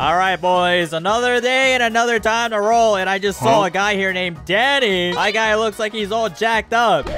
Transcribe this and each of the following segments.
All right, boys. Another day and another time to roll. And I just saw a guy here named Danny. My guy looks like he's all jacked up.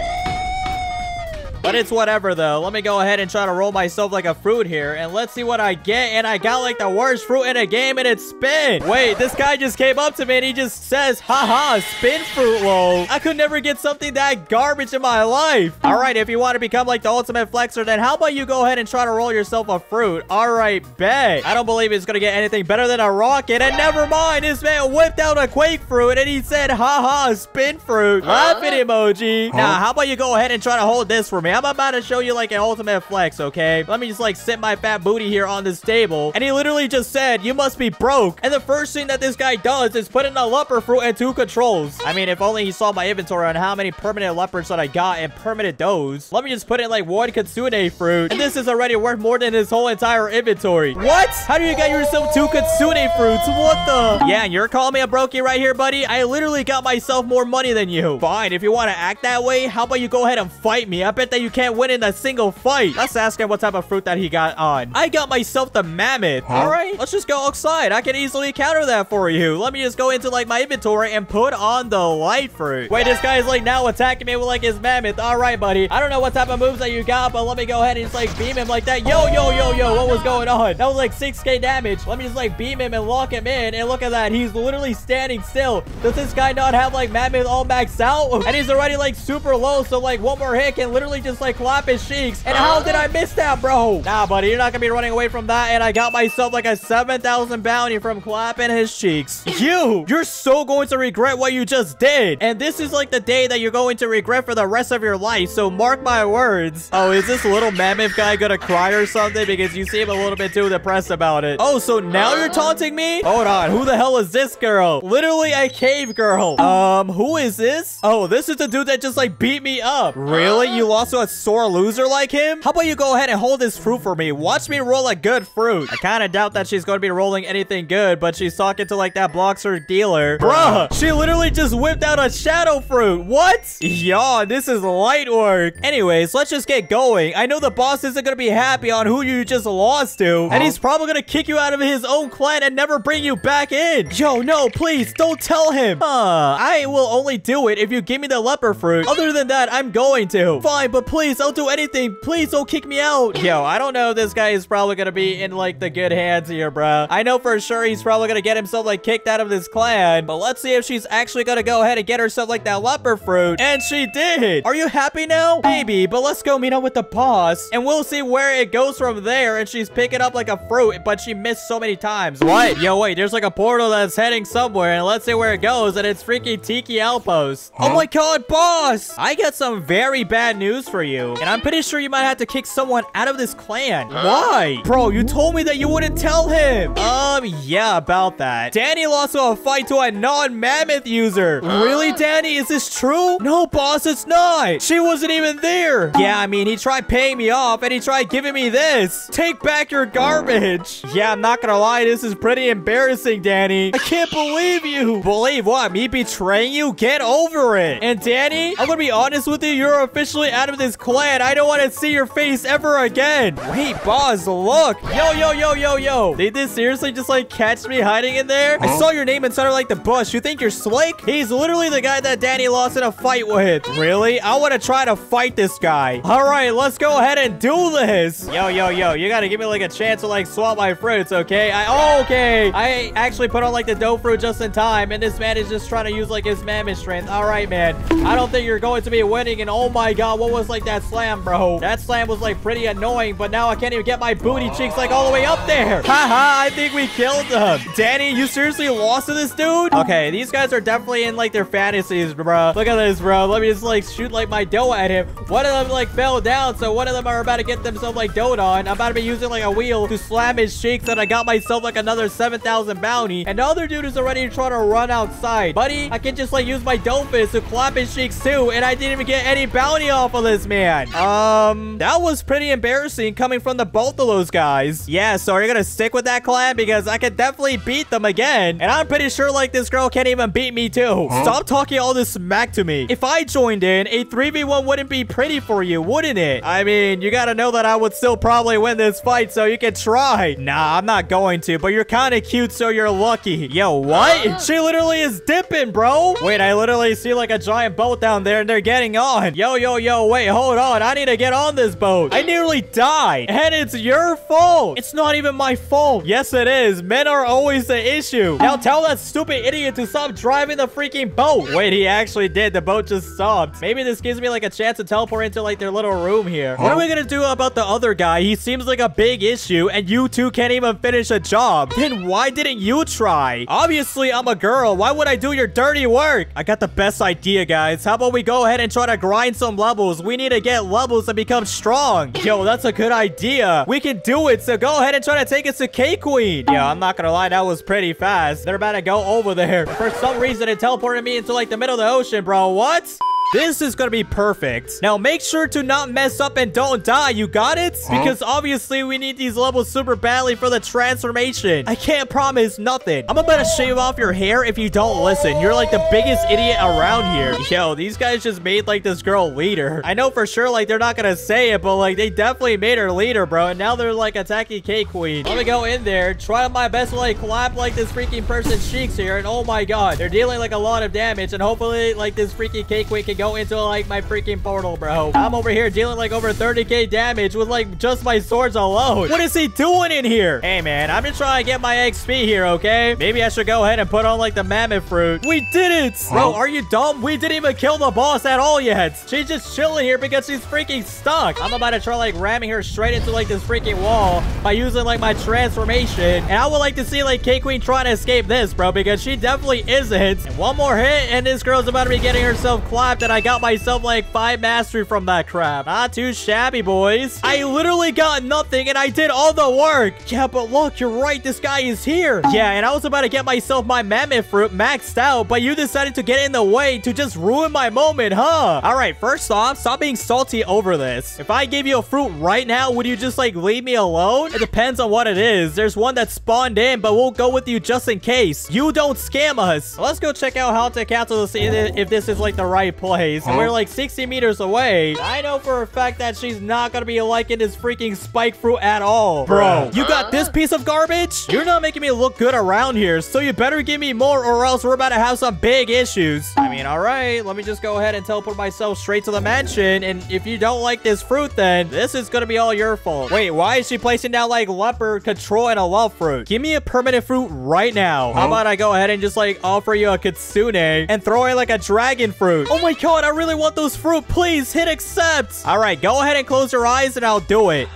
But it's whatever, though. Let me go ahead and try to roll myself like a fruit here. And let's see what I get. And I got like the worst fruit in a game and it's spin. Wait, this guy just came up to me and he just says, haha, spin fruit lol. I could never get something that garbage in my life. All right, if you want to become like the ultimate flexer, then how about you go ahead and try to roll yourself a fruit? All right, bet. I don't believe it's going to get anything better than a rocket. And never mind, this man whipped out a quake fruit and he said, haha, spin fruit. Laughing emoji. Now, how about you go ahead and try to hold this for me? I'm about to show you like an ultimate flex, okay? Let me just like sit my fat booty here on this table. And he literally just said, you must be broke. And the first thing that this guy does is put in a leopard fruit and two controls. I mean, if only he saw my inventory on how many permanent leopards that I got and permanent does. Let me just put in like one Kitsune fruit. And this is already worth more than his whole entire inventory. What? How do you get yourself two Kitsune fruits? What the? Yeah, you're calling me a brokey right here, buddy? I literally got myself more money than you. Fine, if you want to act that way, how about you go ahead and fight me? I bet that you can't win in a single fight. Let's ask him what type of fruit that he got on. I got myself the mammoth. Huh? All right, let's just go outside. I can easily counter that for you. Let me just go into like my inventory and put on the light fruit. Wait, this guy is like now attacking me with like his mammoth. All right, buddy. I don't know what type of moves that you got, but let me go ahead and just like beam him like that. Yo, yo, yo, yo, what was going on? That was like 6k damage. Let me just like beam him and lock him in. And look at that. He's literally standing still. Does this guy not have like mammoth all maxed out? And he's already like super low. So like one more hit can literally just like clap his cheeks. And how did I miss that, bro? Nah, buddy, you're not gonna be running away from that. And I got myself like a 7,000 bounty from clapping his cheeks. You, you're so going to regret what you just did. And this is like the day that you're going to regret for the rest of your life. So mark my words. Oh, is this little mammoth guy gonna cry or something? Because you seem a little bit too depressed about it. Oh, so now you're taunting me? Hold on. Who the hell is this girl? Literally a cave girl. Um, who is this? Oh, this is the dude that just like beat me up. Really? You lost to a sore loser like him? How about you go ahead and hold this fruit for me? Watch me roll a good fruit. I kind of doubt that she's going to be rolling anything good, but she's talking to like that Bloxer dealer. Bruh, she literally just whipped out a shadow fruit. What? Yaw, this is light work. Anyways, let's just get going. I know the boss isn't going to be happy on who you just lost to, and he's probably going to kick you out of his own clan and never bring you back in. Yo, no, please, don't tell him. Huh, I will only do it if you give me the leopard fruit. Other than that, I'm going to. Fine, but please, I'll do anything. Please don't kick me out. Yo, I don't know this guy is probably gonna be in like the good hands here, bro. I know for sure he's probably gonna get himself like kicked out of this clan, but let's see if she's actually gonna go ahead and get herself like that leopard fruit. And she did. Are you happy now? Maybe, but let's go meet up with the boss and we'll see where it goes from there. And she's picking up like a fruit, but she missed so many times. What? Yo, wait, there's like a portal that's heading somewhere and let's see where it goes. And it's freaking Tiki Outpost. Oh my god, boss! I got some very bad news for you. And I'm pretty sure you might have to kick someone out of this clan. Why? Bro, you told me that you wouldn't tell him. Um, yeah, about that. Danny lost a fight to a non-mammoth user. Really, Danny? Is this true? No, boss, it's not. She wasn't even there. Yeah, I mean, he tried paying me off and he tried giving me this. Take back your garbage. Yeah, I'm not gonna lie. This is pretty embarrassing, Danny. I can't believe you. Believe what? Me betraying you? Get over it. And Danny, I'm gonna be honest with you. You're officially out of this clan. I don't want to see your face ever again. Wait, boss, look. Yo, yo, yo, yo, yo. Did this seriously just like catch me hiding in there? I saw your name inside of like the bush. You think you're slick? He's literally the guy that Danny lost in a fight with. Really? I want to try to fight this guy. All right, let's go ahead and do this. Yo, yo, yo. You got to give me like a chance to like swap my fruits, okay? I, oh, okay. I actually put on like the dough fruit just in time. And this man is just trying to use like his mammoth strength. All right, man. I don't think you're going to be winning. And oh my God, what was like that slam, bro? That slam was like pretty annoying. But now I can't even get my booty cheeks like all the way up there. Haha, I think we killed them. Danny, you seriously lost to this dude? Okay, these guys are definitely in like their fantasies, bro. Look at this, bro. Let me just like shoot like my dough at him. One of them like fell down, so one of them are about to get themselves like doughed on. I'm about to be using like a wheel to slam his cheeks, and I got myself like another 7,000 bounty. And the other dude is already trying to run outside. Buddy, I can just like use my dough fist to clap his cheeks too, and I didn't even get any bounty off of this man. Um, that was pretty embarrassing coming from the both of those guys. Yeah, so are you gonna stick with that clan? Because I could definitely beat them again. And I'm pretty sure, like, this girl can't even beat me, too. Huh? Stop talking all this smack to me. If I joined in, a 3v1 wouldn't be pretty for you, wouldn't it? I mean, you gotta know that I would still probably win this fight, so you can try. Nah, I'm not going to, but you're kind of cute, so you're lucky. Yo, what? She literally is dipping, bro. Wait, I literally see, like, a giant boat down there, and they're getting on. Yo, yo, yo, wait, hold on. I need to get on this boat. I nearly died, and it's your fault. It's not even my fault. Yes, it is. Men are always the issue. Now tell that stupid idiot to stop driving the freaking boat. Wait, he actually did. The boat just stopped. Maybe this gives me like a chance to teleport into like their little room here. What are we gonna do about the other guy? He seems like a big issue and you two can't even finish a job. Then why didn't you try? Obviously, I'm a girl. Why would I do your dirty work? I got the best idea, guys. How about we go ahead and try to grind some levels? We need to get levels to become strong. Yo, that's a good idea. We can do it. So go ahead and try to take us to Cake Queen. Yeah, I'm not gonna lie. That was pretty fast. They're about to go over there. For some reason, it teleported me into like the middle of the ocean, bro. What? This is gonna be perfect. Now, make sure to not mess up and don't die. You got it? Huh? Because obviously, we need these levels super badly for the transformation. I can't promise nothing. I'm about to shave off your hair if you don't listen. You're like the biggest idiot around here. Yo, these guys just made like this girl leader. I know for sure like they're not gonna say it, but like they definitely made her leader, bro. And now they're like attacking Cake Queen. Let me go in there, try my best to like clap like this freaking person's cheeks here. And oh my god, they're dealing like a lot of damage. And hopefully like this freaking Cake Queen can go into like my freaking portal, bro. I'm over here dealing like over 30k damage with like just my swords alone. What is he doing in here? Hey, man, I'm just trying to get my XP here, okay? Maybe I should go ahead and put on like the mammoth fruit. We did it! Bro, are you dumb? We didn't even kill the boss at all yet. She's just chilling here because she's freaking stuck. I'm about to try like ramming her straight into like this freaking wall by using like my transformation. And I would like to see like Cake Queen trying to escape this, bro, because she definitely isn't. And one more hit and this girl's about to be getting herself clapped and I got myself like five mastery from that crap. Not too shabby, boys. I literally got nothing and I did all the work. Yeah, but look, you're right. This guy is here. Yeah, and I was about to get myself my mammoth fruit maxed out, but you decided to get in the way to just ruin my moment, huh? All right, first off, stop being salty over this. If I gave you a fruit right now, would you just like leave me alone? It depends on what it is. There's one that spawned in, but we'll go with you just in case. You don't scam us. Let's go check out Castle to see if this is like the right place. And we're like 60 meters away. I know for a fact that she's not gonna be liking this freaking spike fruit at all. Bro, you got this piece of garbage? You're not making me look good around here, so you better give me more or else we're about to have some big issues. I mean, all right, let me just go ahead and teleport myself straight to the mansion. And if you don't like this fruit, then this is gonna be all your fault. Wait, why is she placing down like leopard control and a love fruit? Give me a permanent fruit right now. How about I go ahead and just like offer you a kitsune and throw in like a dragon fruit? Oh my god, I really want those fruit. Please hit accept. All right, go ahead and close your eyes and I'll do it.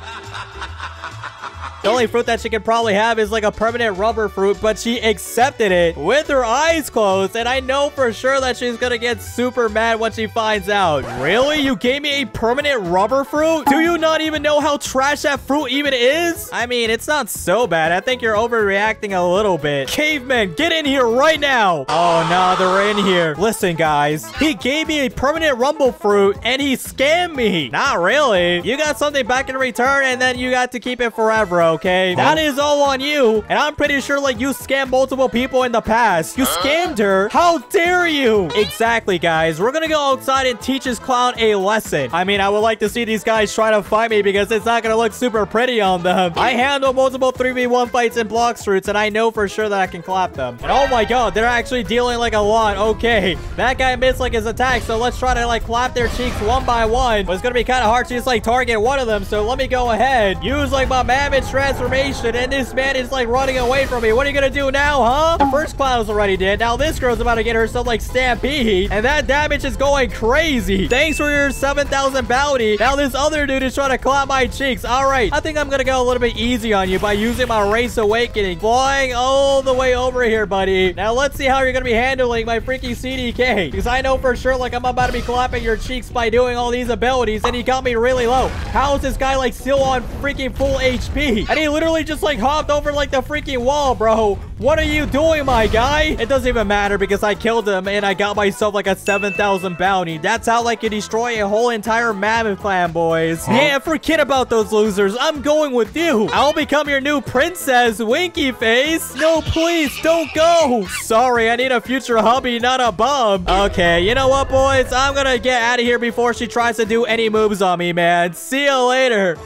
The only fruit that she could probably have is like a permanent rubber fruit, but she accepted it with her eyes closed. And I know for sure that she's gonna get super mad when she finds out. Really? You gave me a permanent rubber fruit? Do you not even know how trash that fruit even is? I mean, it's not so bad. I think you're overreacting a little bit. Caveman, get in here right now. Oh, no, they're in here. Listen, guys. He gave me a permanent rumble fruit and he scammed me. Not really. You got something back in return and then you got to keep it forever, okay? That is all on you. And I'm pretty sure, like, you scammed multiple people in the past. You scammed her. How dare you? Exactly, guys. We're gonna go outside and teach this clown a lesson. I mean, I would like to see these guys try to fight me because it's not gonna look super pretty on them. I handle multiple 3v1 fights in Blox Fruits, and I know for sure that I can clap them. And oh my god, they're actually dealing, like, a lot. Okay. That guy missed, like, his attack, so let's try to, like, clap their cheeks one by one. But it's gonna be kind of hard to just, like, target one of them, so let me go ahead. Use, like, my mammoth transformation, and this man is, like, running away from me. What are you gonna do now, huh? The first was already dead. Now this girl's about to get herself, like, stampede, and that damage is going crazy. Thanks for your 7,000 bounty. Now this other dude is trying to clap my cheeks. All right, I think I'm gonna go a little bit easy on you by using my Race Awakening. Flying all the way over here, buddy. Now let's see how you're gonna be handling my freaking CDK, because I know for sure, like, I'm about to be clapping your cheeks by doing all these abilities, and he got me really low. How is this guy, like, still on freaking full HP? And he literally just like hopped over like the freaking wall, bro. What are you doing, my guy? It doesn't even matter because I killed him and I got myself like a 7,000 bounty. That's how like you destroy a whole entire mammoth clan, boys. Huh? Yeah, forget about those losers. I'm going with you. I'll become your new princess, Winky Face. No, please, don't go. Sorry, I need a future hubby, not a bum. Okay, you know what, boys? I'm gonna get out of here before she tries to do any moves on me, man. See you later.